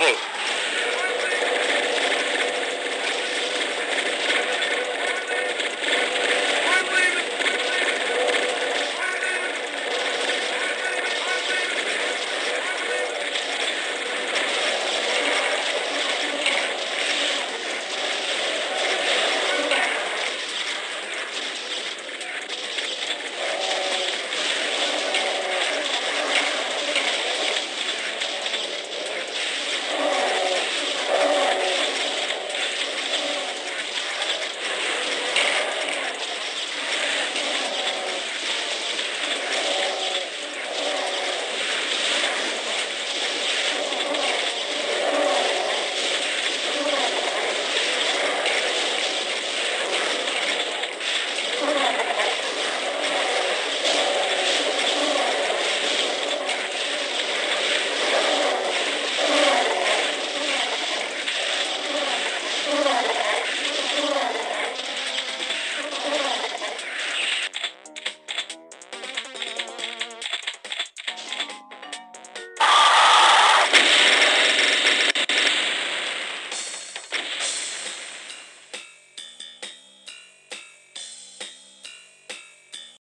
হবে